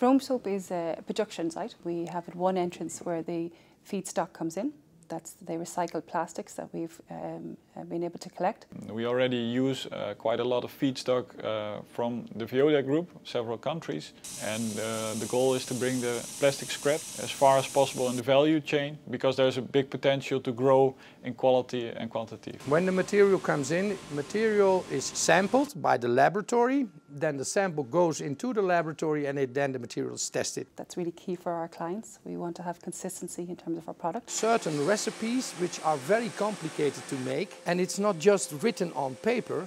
Vroomshoop is a production site. We have at one entrance where the feedstock comes in that's the recycled plastics that we've um, uh, been able to collect. We already use uh, quite a lot of feedstock uh, from the Veolia group, several countries, and uh, the goal is to bring the plastic scrap as far as possible in the value chain because there's a big potential to grow in quality and quantity. When the material comes in, material is sampled by the laboratory, then the sample goes into the laboratory and it, then the material is tested. That's really key for our clients. We want to have consistency in terms of our product. Certain recipes which are very complicated to make and it's not just written on paper,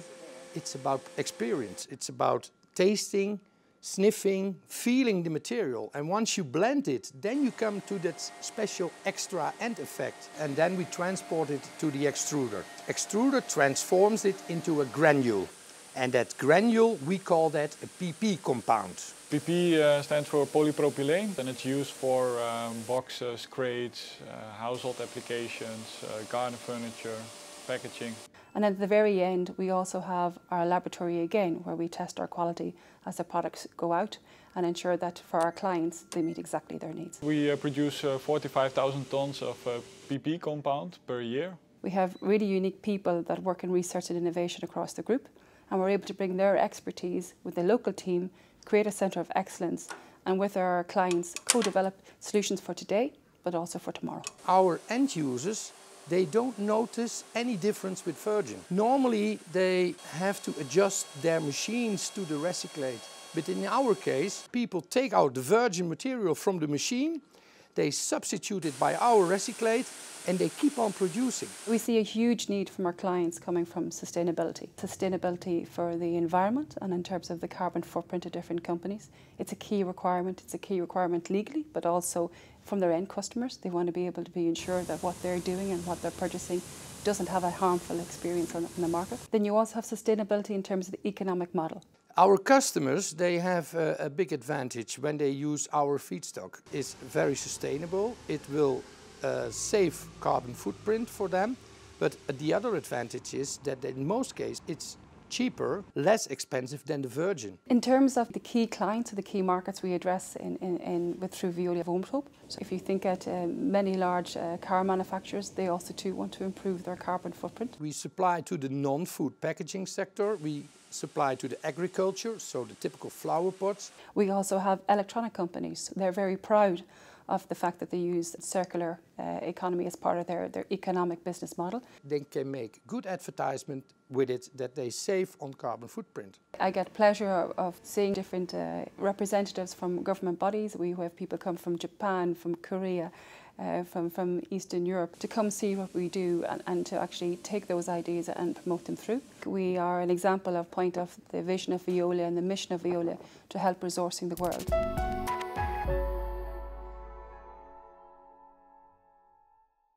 it's about experience. It's about tasting, sniffing, feeling the material. And once you blend it, then you come to that special extra end effect. And then we transport it to the extruder. Extruder transforms it into a granule. And that granule, we call that a PP compound. PP uh, stands for polypropylene and it's used for um, boxes, crates, uh, household applications, uh, garden furniture, packaging. And at the very end, we also have our laboratory again, where we test our quality as the products go out and ensure that for our clients, they meet exactly their needs. We uh, produce uh, 45,000 tons of uh, PP compound per year. We have really unique people that work in research and innovation across the group and we're able to bring their expertise with the local team, create a centre of excellence and with our clients co-develop solutions for today but also for tomorrow. Our end users they don't notice any difference with virgin. Normally they have to adjust their machines to the recyclate. But in our case, people take out the virgin material from the machine, they substitute it by our recyclate and they keep on producing. We see a huge need from our clients coming from sustainability. Sustainability for the environment and in terms of the carbon footprint of different companies. It's a key requirement. It's a key requirement legally, but also from their end customers. They want to be able to be ensured that what they're doing and what they're purchasing doesn't have a harmful experience on, the market. Then you also have sustainability in terms of the economic model. Our customers, they have a, a big advantage when they use our feedstock. It's very sustainable. It will uh, save carbon footprint for them. But the other advantage is that in most cases it's cheaper, less expensive than the virgin. In terms of the key clients or the key markets we address in, in, in with through Veolia Vroomshoop, so if you think at uh, many large uh, car manufacturers, they also too want to improve their carbon footprint. We supply to the non-food packaging sector. We supply to the agriculture, so the typical flower pots. We also have electronic companies. They're very proud of the fact that they use circular uh, economy as part of their, their economic business model. They can make good advertisement with it that they save on carbon footprint. I get pleasure of seeing different uh, representatives from government bodies. We have people come from Japan, from Korea, uh, from, from Eastern Europe to come see what we do and, and to actually take those ideas and promote them through. We are an example of point of the vision of Veolia and the mission of Veolia to help resourcing the world.